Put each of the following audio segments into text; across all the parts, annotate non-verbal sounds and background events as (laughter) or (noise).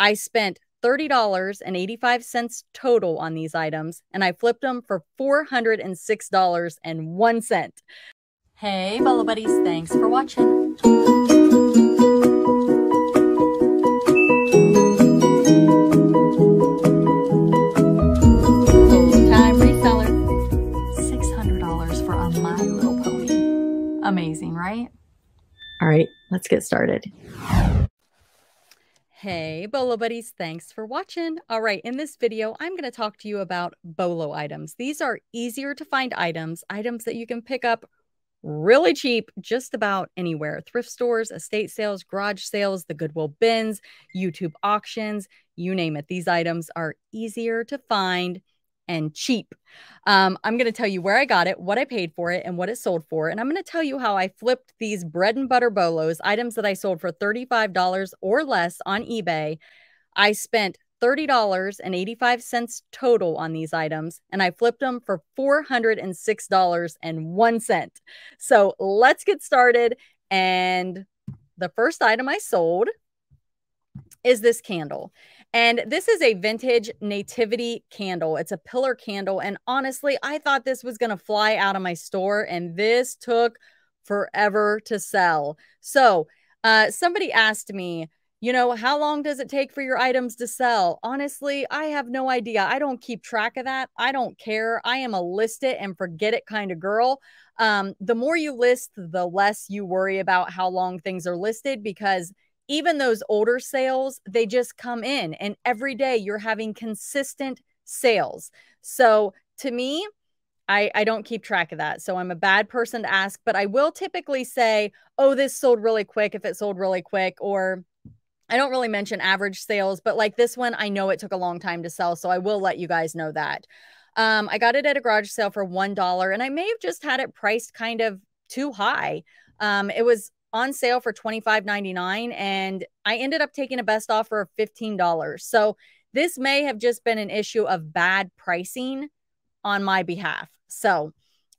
I spent $30.85 total on these items, and I flipped them for $406.01. Hey, Bolo Buddies, thanks for watching. Full-time reseller. $600 for a My Little Pony. Amazing, right? All right, let's get started. Hey, Bolo Buddies, thanks for watching. All right, in this video, I'm going to talk to you about Bolo items. These are easier to find items, items that you can pick up really cheap just about anywhere. Thrift stores, estate sales, garage sales, the Goodwill bins, YouTube auctions, you name it. These items are easier to find and cheap. Um, I'm going to tell you where I got it, what I paid for it, and what it sold for. And I'm going to tell you how I flipped these bread and butter bolos, items that I sold for $35 or less on eBay. I spent $30.85 total on these items, and I flipped them for $406.01. So let's get started. And the first item I sold is this candle. And this is a vintage nativity candle. It's a pillar candle. And honestly, I thought this was going to fly out of my store, and this took forever to sell. So, uh, somebody asked me, you know, how long does it take for your items to sell? Honestly, I have no idea. I don't keep track of that. I don't care. I am a list it and forget it kind of girl. Um, the more you list, the less you worry about how long things are listed because even those older sales, they just come in and every day you're having consistent sales. So to me, I, I don't keep track of that. So I'm a bad person to ask, but I will typically say, oh, this sold really quick if it sold really quick. Or I don't really mention average sales, but like this one, I know it took a long time to sell. So I will let you guys know that. Um, I got it at a garage sale for $1 and I may have just had it priced kind of too high. Um, it was on sale for $25.99 and I ended up taking a best offer of $15. So this may have just been an issue of bad pricing on my behalf. So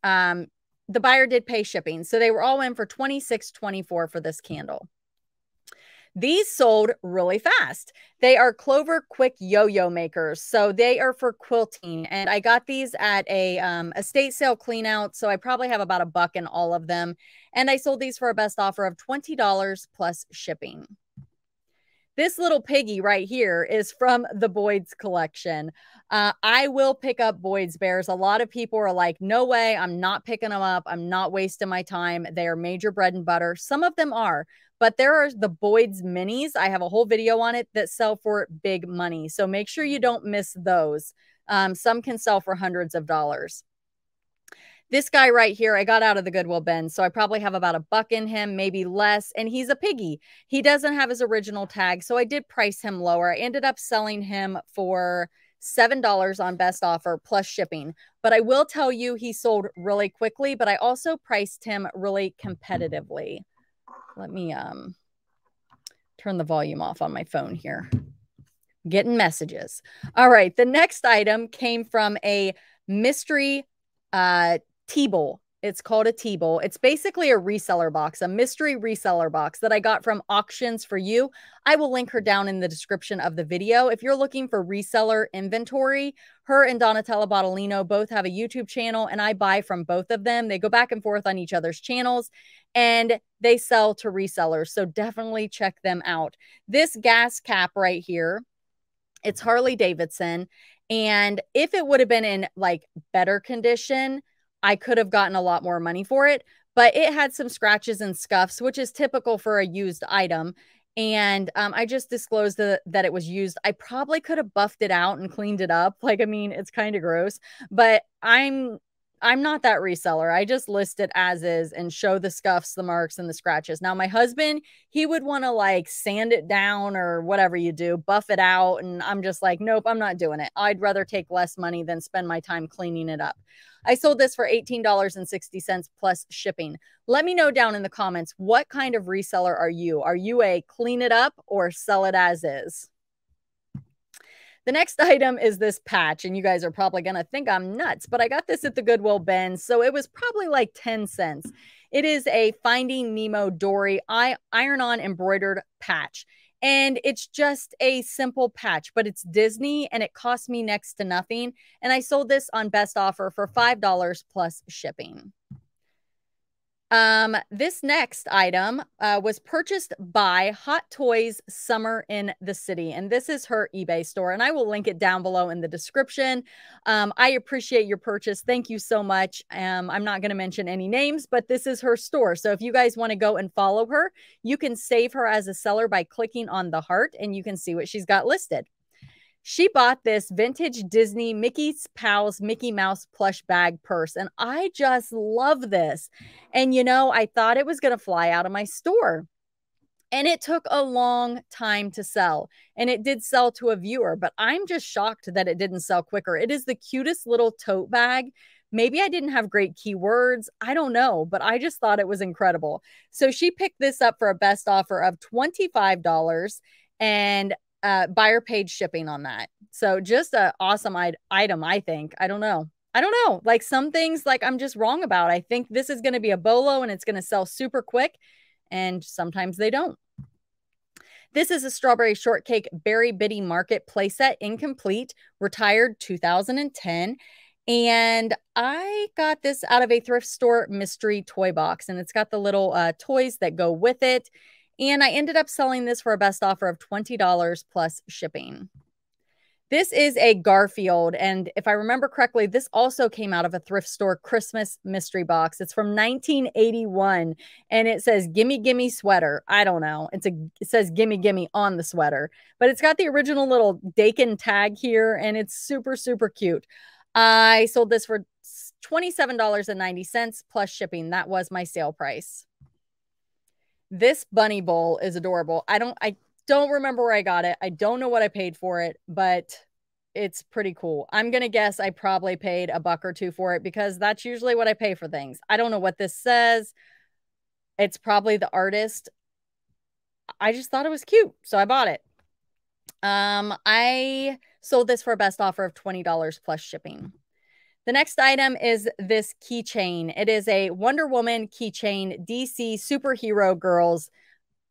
um, the buyer did pay shipping. So they were all in for $26.24 for this candle. These sold really fast. They are Clover Quick Yo-Yo makers. So they are for quilting. And I got these at a um, estate sale clean out. So I probably have about a buck in all of them. And I sold these for a best offer of $20 plus shipping. This little piggy right here is from the Boyd's collection. Uh, I will pick up Boyd's bears. A lot of people are like, no way, I'm not picking them up. I'm not wasting my time. They are major bread and butter. Some of them are, but there are the Boyd's minis. I have a whole video on it that sell for big money. So make sure you don't miss those. Um, some can sell for hundreds of dollars. This guy right here, I got out of the Goodwill bin. So I probably have about a buck in him, maybe less. And he's a piggy. He doesn't have his original tag. So I did price him lower. I ended up selling him for $7 on best offer plus shipping. But I will tell you, he sold really quickly, but I also priced him really competitively. Let me um turn the volume off on my phone here. Getting messages. All right. The next item came from a mystery uh T-bowl it's called a T-bowl. It's basically a reseller box, a mystery reseller box that I got from Auctions for You. I will link her down in the description of the video. If you're looking for reseller inventory, her and Donatella Bottolino both have a YouTube channel and I buy from both of them. They go back and forth on each other's channels and they sell to resellers. So definitely check them out. This gas cap right here, it's Harley Davidson. And if it would have been in like better condition, I could have gotten a lot more money for it, but it had some scratches and scuffs, which is typical for a used item. And um, I just disclosed the, that it was used. I probably could have buffed it out and cleaned it up. Like, I mean, it's kind of gross, but I'm I'm not that reseller. I just list it as is and show the scuffs, the marks, and the scratches. Now, my husband, he would want to like sand it down or whatever you do, buff it out. And I'm just like, nope, I'm not doing it. I'd rather take less money than spend my time cleaning it up. I sold this for $18.60 plus shipping. Let me know down in the comments what kind of reseller are you? Are you a clean it up or sell it as is? The next (laughs) item is this patch, and you guys are probably going to think I'm nuts, but I got this at the Goodwill bin, so it was probably like 10 cents. It is a Finding Nemo Dory iron on embroidered patch. And it's just a simple patch, but it's Disney and it cost me next to nothing. And I sold this on best offer for $5 plus shipping. Um, this next item uh, was purchased by Hot Toys Summer in the City, and this is her eBay store, and I will link it down below in the description. Um, I appreciate your purchase. Thank you so much. Um, I'm not going to mention any names, but this is her store. So if you guys want to go and follow her, you can save her as a seller by clicking on the heart, and you can see what she's got listed. She bought this vintage Disney Mickey's Pals Mickey Mouse plush bag purse. And I just love this. And, you know, I thought it was going to fly out of my store. And it took a long time to sell. And it did sell to a viewer, but I'm just shocked that it didn't sell quicker. It is the cutest little tote bag. Maybe I didn't have great keywords. I don't know, but I just thought it was incredible. So she picked this up for a best offer of $25. And uh, buyer paid shipping on that. So just a awesome item, I think. I don't know. I don't know. Like some things, like I'm just wrong about. I think this is going to be a bolo and it's going to sell super quick, and sometimes they don't. This is a strawberry shortcake berry bitty market playset incomplete, retired 2010. And I got this out of a thrift store mystery toy box, and it's got the little uh, toys that go with it. And I ended up selling this for a best offer of $20 plus shipping. This is a Garfield. And if I remember correctly, this also came out of a thrift store Christmas mystery box. It's from 1981 and it says, Gimme, Gimme Sweater. I don't know. It's a, it says Gimme, Gimme on the sweater, but it's got the original little Dakin tag here and it's super, super cute. I sold this for $27.90 plus shipping. That was my sale price. This bunny bowl is adorable. I don't I don't remember where I got it. I don't know what I paid for it, but it's pretty cool. I'm going to guess I probably paid a buck or two for it because that's usually what I pay for things. I don't know what this says. It's probably the artist. I just thought it was cute, so I bought it. Um I sold this for a best offer of $20 plus shipping. The next item is this keychain. It is a Wonder Woman keychain, DC superhero girls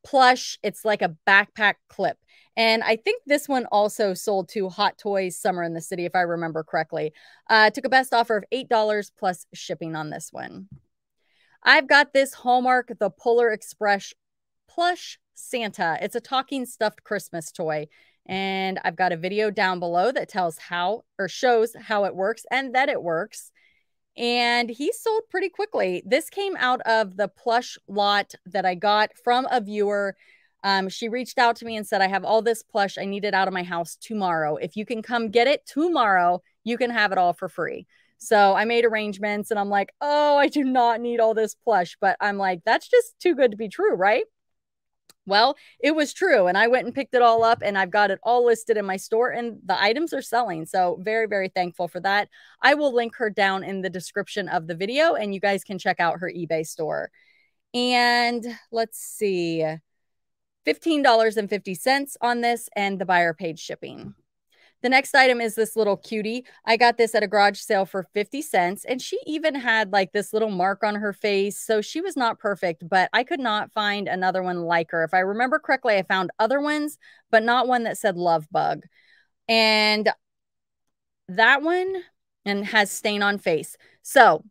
plush. It's like a backpack clip. And I think this one also sold to Hot Toys Summer in the City, if I remember correctly. Uh, took a best offer of $8 plus shipping on this one. I've got this Hallmark, the Polar Express plush Santa. It's a talking stuffed Christmas toy. And I've got a video down below that tells how or shows how it works and that it works. And he sold pretty quickly. This came out of the plush lot that I got from a viewer. Um, she reached out to me and said, I have all this plush. I need it out of my house tomorrow. If you can come get it tomorrow, you can have it all for free. So I made arrangements and I'm like, oh, I do not need all this plush. But I'm like, that's just too good to be true, right? Well, it was true. And I went and picked it all up and I've got it all listed in my store and the items are selling. So, very, very thankful for that. I will link her down in the description of the video and you guys can check out her eBay store. And let's see $15.50 on this and the buyer paid shipping. The next item is this little cutie. I got this at a garage sale for 50 cents. And she even had like this little mark on her face. So she was not perfect, but I could not find another one like her. If I remember correctly, I found other ones, but not one that said love bug. And that one and has stain on face. So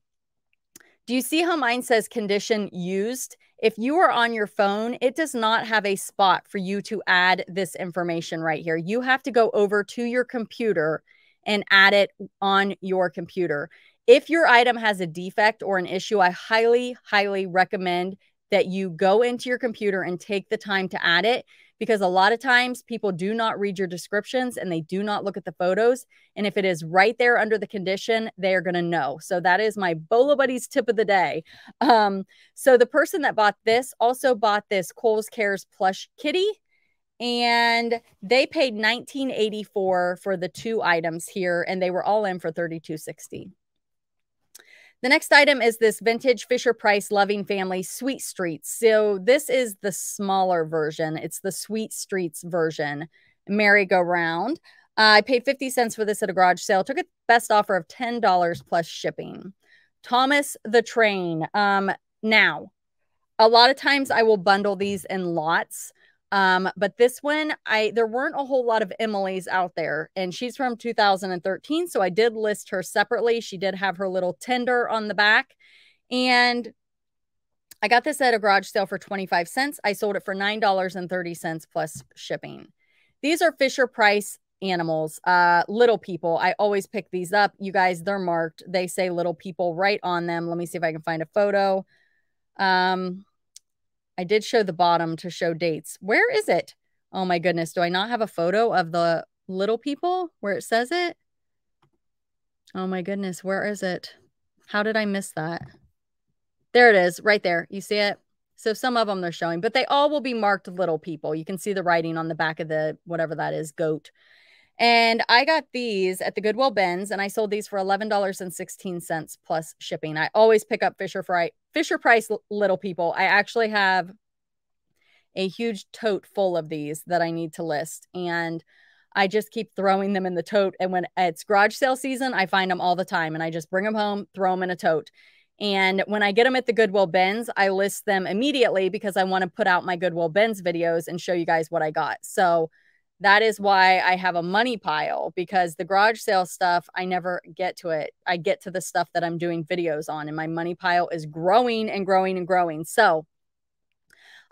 do you see how mine says condition used? If you are on your phone, it does not have a spot for you to add this information right here. You have to go over to your computer and add it on your computer. If your item has a defect or an issue, I highly, highly recommend that you go into your computer and take the time to add it because a lot of times people do not read your descriptions and they do not look at the photos. And if it is right there under the condition, they are going to know. So that is my Bolo Buddies tip of the day. Um, so the person that bought this also bought this Kohl's Cares plush kitty and they paid 1984 for the two items here and they were all in for 3260 the next item is this vintage Fisher Price Loving Family Sweet Streets. So this is the smaller version. It's the Sweet Streets version merry-go-round. Uh, I paid 50 cents for this at a garage sale. Took a best offer of $10 plus shipping. Thomas the Train. Um, now, a lot of times I will bundle these in lots. Um, but this one, I there weren't a whole lot of Emily's out there, and she's from 2013. So I did list her separately. She did have her little tender on the back. And I got this at a garage sale for 25 cents. I sold it for $9.30 plus shipping. These are Fisher Price animals, uh, little people. I always pick these up. You guys, they're marked. They say little people right on them. Let me see if I can find a photo. Um, I did show the bottom to show dates. Where is it? Oh my goodness. Do I not have a photo of the little people where it says it? Oh my goodness. Where is it? How did I miss that? There it is, right there. You see it? So some of them they're showing, but they all will be marked little people. You can see the writing on the back of the whatever that is, goat. And I got these at the Goodwill Bins and I sold these for $11.16 plus shipping. I always pick up Fisher Fry Fisher Price little people. I actually have a huge tote full of these that I need to list and I just keep throwing them in the tote and when it's garage sale season, I find them all the time and I just bring them home, throw them in a tote. And when I get them at the Goodwill Bins, I list them immediately because I want to put out my Goodwill Bins videos and show you guys what I got. So that is why I have a money pile because the garage sale stuff, I never get to it. I get to the stuff that I'm doing videos on, and my money pile is growing and growing and growing. So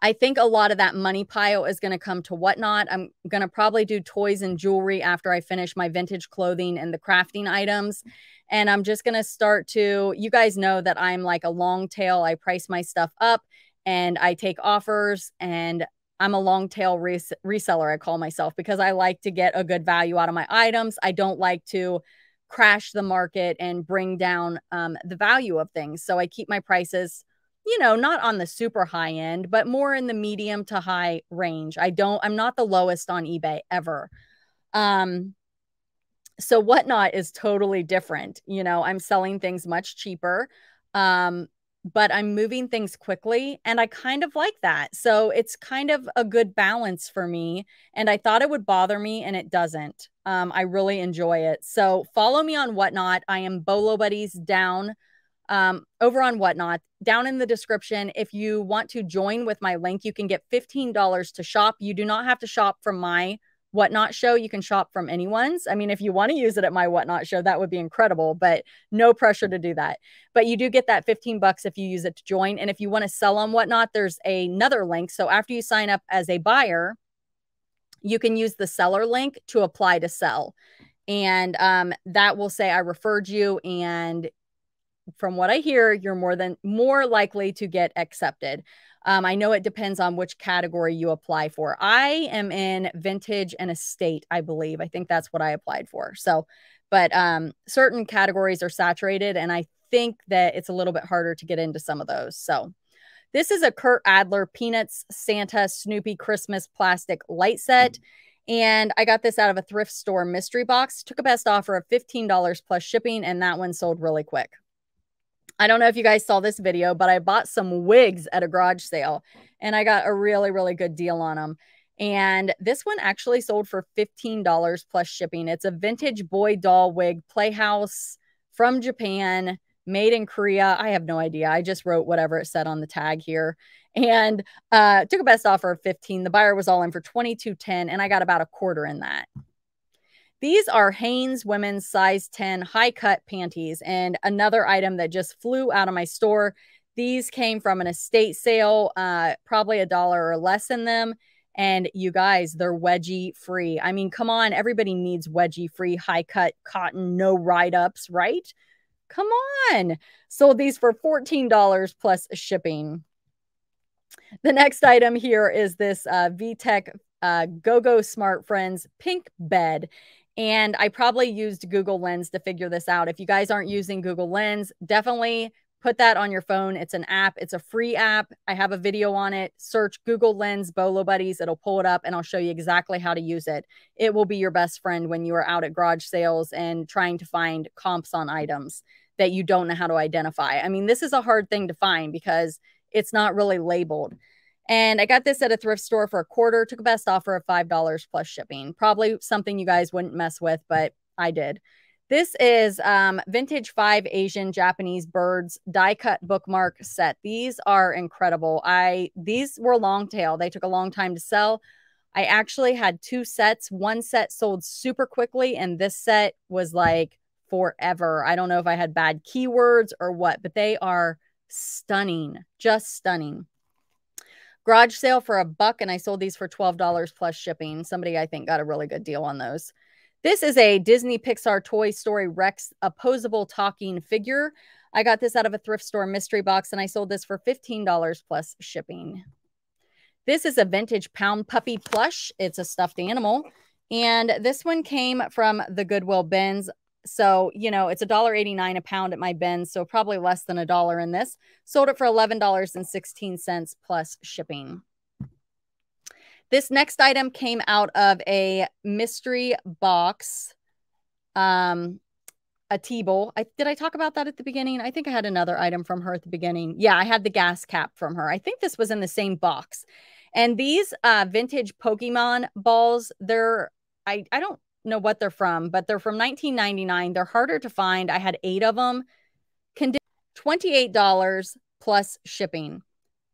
I think a lot of that money pile is going to come to whatnot. I'm going to probably do toys and jewelry after I finish my vintage clothing and the crafting items. And I'm just going to start to, you guys know that I'm like a long tail. I price my stuff up and I take offers and I'm a long tail res- reseller, I call myself, because I like to get a good value out of my items. I don't like to crash the market and bring down um, the value of things. So I keep my prices, you know, not on the super high end, but more in the medium to high range. I don't, I'm not the lowest on eBay ever. Um, so whatnot is totally different. You know, I'm selling things much cheaper. Um, but I'm moving things quickly and I kind of like that. So it's kind of a good balance for me. And I thought it would bother me and it doesn't. Um, I really enjoy it. So follow me on Whatnot. I am Bolo Buddies down um, over on Whatnot. Down in the description, if you want to join with my link, you can get $15 to shop. You do not have to shop from my whatnot show you can shop from anyone's. I mean if you want to use it at my whatnot show that would be incredible but no pressure to do that. But you do get that 15 bucks if you use it to join and if you want to sell on whatnot there's another link. So after you sign up as a buyer you can use the seller link to apply to sell. And um, that will say i referred you and from what i hear you're more than more likely to get accepted um, I know it depends on which category you apply for. I am in vintage and estate, I believe. I think that's what I applied for. So, but um, certain categories are saturated, and I think that it's a little bit harder to get into some of those. So, this is a Kurt Adler Peanuts Santa Snoopy Christmas plastic light set. And I got this out of a thrift store mystery box. Took a best offer of $15 plus shipping, and that one sold really quick. I don't know if you guys saw this video, but I bought some wigs at a garage sale and I got a really, really good deal on them. And this one actually sold for $15 plus shipping. It's a vintage boy doll wig playhouse from Japan, made in Korea. I have no idea. I just wrote whatever it said on the tag here and uh, took a best offer of 15. The buyer was all in for 22.10 and I got about a quarter in that. These are Hanes women's size 10 high cut panties and another item that just flew out of my store. These came from an estate sale, uh, probably a dollar or less in them. And you guys, they're wedgie free. I mean, come on, everybody needs wedgie free, high cut cotton, no write ups, right? Come on. Sold these for $14 plus shipping. The next item here is this uh, VTech uh, GoGo Smart Friends pink bed. And I probably used Google Lens to figure this out. If you guys aren't mm. using Google Lens, definitely put that on your phone. It's an app, it's a free app. I have a video on it. Search Google Lens Bolo Buddies. It'll pull it up and I'll show you exactly how to use it. It will be your best friend when you are out at garage sales and trying to find comps on items that you don't know how to identify. I mean, this is a hard thing to find because it's not really labeled. And I got this at a thrift store for a quarter, took a best offer of $5 plus shipping. Probably something you guys wouldn't mess with, but I did. This is um, vintage five Asian Japanese birds die cut bookmark set. These are incredible. I these were long tail. They took a long time to sell. I actually had two sets. One set sold super quickly, and this set was like forever. I don't know if I had bad keywords or what, but they are stunning, just stunning. Garage sale for a buck, and I sold these for $12 plus shipping. Somebody I think got a really good deal on those. This is a Disney Pixar Toy Story Rex opposable talking figure. I got this out of a thrift store mystery box and I sold this for $15 plus shipping. This is a vintage pound puppy plush. It's a stuffed animal. And this one came from the Goodwill bins. So, you know, it's a dollar eighty-nine a pound at my bins, so probably less than a dollar in this. Sold it for $11.16 plus shipping. This next item came out of a mystery box, um, a T-bowl. I, did I talk about that at the beginning? I think I had another item from her at the beginning. Yeah, I had the gas cap from her. I think this was in the same box. And these uh, vintage Pokemon balls, they're I I don't know what they're from, but they're from 1999. They're harder to find. I had eight of them. $28 plus shipping.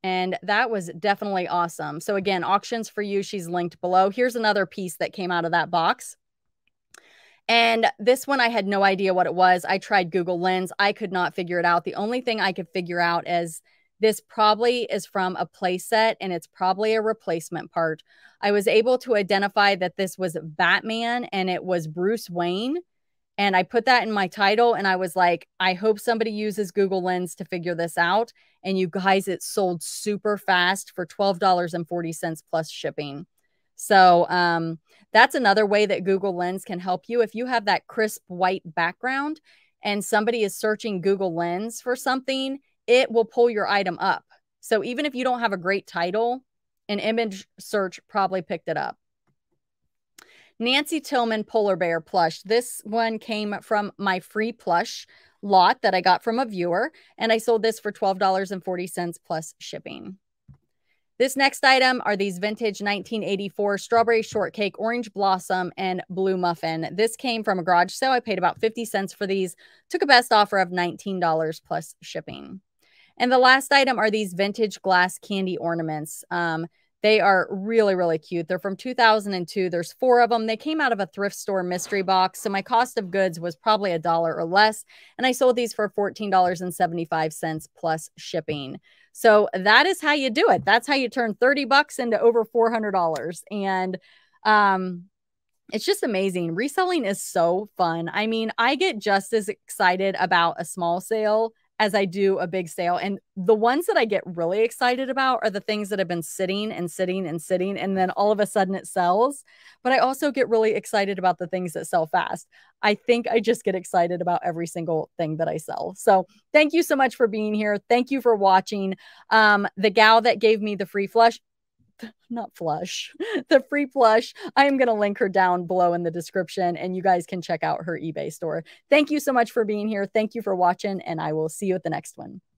And that was definitely awesome. So, again, auctions for you. She's linked below. Here's another piece that came out of that box. And this one, I had no idea what it was. I tried Google Lens. I could not figure it out. The only thing I could figure out is this probably is from a playset and it's probably a replacement part. I was able to identify that this was Batman and it was Bruce Wayne. And I put that in my title and I was like, I hope somebody uses Google Lens to figure this out. And you guys, it sold super fast for $12.40 plus shipping. So um, that's another way that Google Lens can help you. If you have that crisp white background and somebody is searching Google Lens for something, it will pull your item up. So even if you don't have a great title, an image search probably picked it up. Nancy Tillman Polar Bear plush. This one came from my free plush lot that I got from a viewer, and I sold this for $12.40 plus shipping. This next item are these vintage 1984 strawberry shortcake, orange blossom, and blue muffin. This came from a garage sale. I paid about 50 cents for these. Took a best offer of $19 plus shipping. And the last item are these vintage glass candy ornaments. Um, they are really, really cute. They're from 2002. There's four of them. They came out of a thrift store mystery box. So my cost of goods was probably a dollar or less. And I sold these for $14.75 plus shipping. So that is how you do it. That's how you turn 30 bucks into over $400. And, um, it's just amazing. Reselling is so fun. I mean, I get just as excited about a small sale as I do a big sale. And the ones that I get really excited about are the things that have been sitting and sitting and sitting, and then all of a sudden it sells. But I also get really excited about the things that sell fast. I think I just get excited about every single thing that I sell. So thank you so much for being here. Thank you for watching. Um, the gal that gave me the free flush, not flush, (laughs) the free plush. I am going to link her down below in the description and you guys can check out her eBay store. Thank you so much for being here. Thank you for watching and I will see you at the next one.